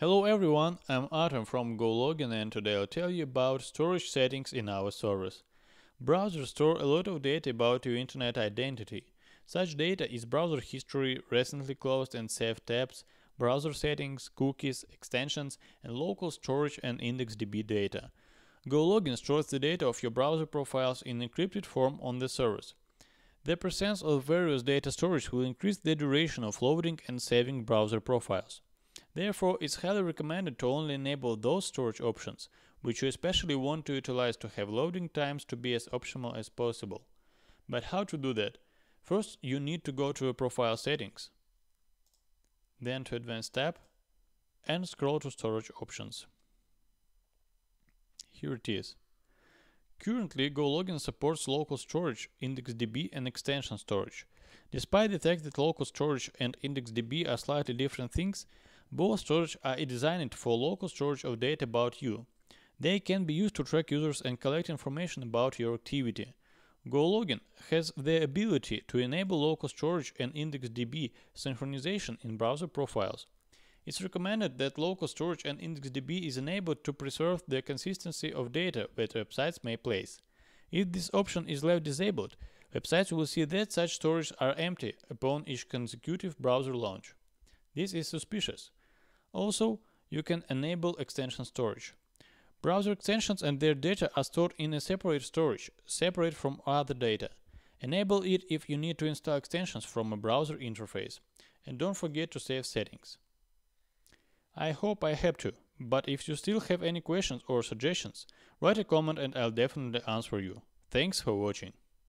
Hello everyone, I'm Artem from GoLogin and today I'll tell you about storage settings in our servers. Browsers store a lot of data about your internet identity. Such data is browser history, recently closed and saved tabs, browser settings, cookies, extensions, and local storage and IndexedDB data. GoLogin stores the data of your browser profiles in encrypted form on the servers. The presence of various data storage will increase the duration of loading and saving browser profiles. Therefore, it's highly recommended to only enable those storage options, which you especially want to utilize to have loading times to be as optimal as possible. But how to do that? First, you need to go to a Profile Settings, then to Advanced tab, and scroll to Storage Options. Here it is. Currently, GoLogin supports local storage, IndexedDB and extension storage. Despite the fact that local storage and IndexedDB are slightly different things, both storage are designed for local storage of data about you. They can be used to track users and collect information about your activity. GoLogin has the ability to enable local storage and IndexedDB synchronization in browser profiles. It's recommended that local storage and IndexedDB is enabled to preserve the consistency of data that websites may place. If this option is left disabled, websites will see that such storage are empty upon each consecutive browser launch. This is suspicious. Also, you can enable extension storage. Browser extensions and their data are stored in a separate storage, separate from other data. Enable it if you need to install extensions from a browser interface. And don't forget to save settings. I hope I helped you, but if you still have any questions or suggestions, write a comment and I'll definitely answer you. Thanks for watching.